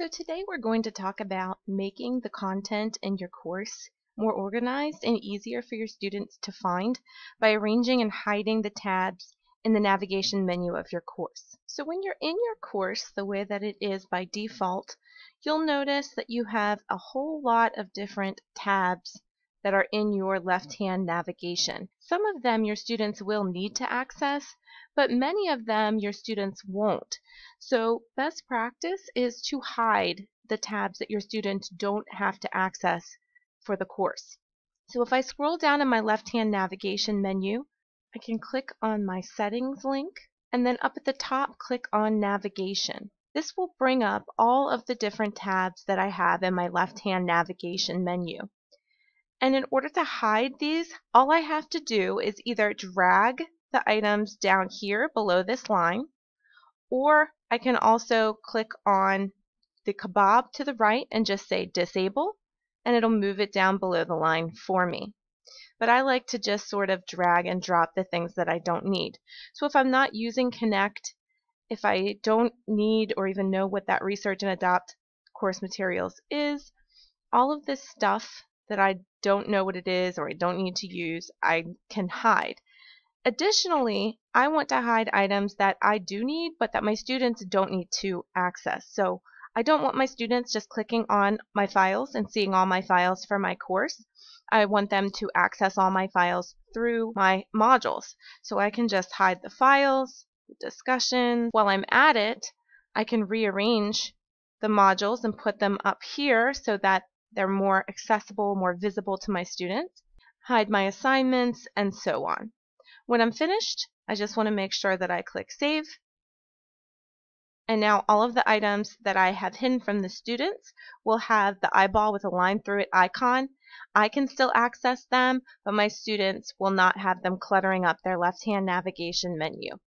So today we're going to talk about making the content in your course more organized and easier for your students to find by arranging and hiding the tabs in the navigation menu of your course. So when you're in your course the way that it is by default, you'll notice that you have a whole lot of different tabs that are in your left-hand navigation. Some of them your students will need to access, but many of them your students won't. So best practice is to hide the tabs that your students don't have to access for the course. So if I scroll down in my left-hand navigation menu, I can click on my settings link and then up at the top click on navigation. This will bring up all of the different tabs that I have in my left-hand navigation menu. And in order to hide these, all I have to do is either drag the items down here below this line, or I can also click on the kebab to the right and just say disable, and it'll move it down below the line for me. But I like to just sort of drag and drop the things that I don't need. So if I'm not using Connect, if I don't need or even know what that Research and Adopt course materials is, all of this stuff that I don't know what it is or I don't need to use, I can hide. Additionally, I want to hide items that I do need but that my students don't need to access. So I don't want my students just clicking on my files and seeing all my files for my course. I want them to access all my files through my modules. So I can just hide the files, the discussion. While I'm at it, I can rearrange the modules and put them up here so that they're more accessible, more visible to my students, hide my assignments, and so on. When I'm finished, I just want to make sure that I click Save. And now all of the items that I have hidden from the students will have the eyeball with a line through it icon. I can still access them, but my students will not have them cluttering up their left-hand navigation menu.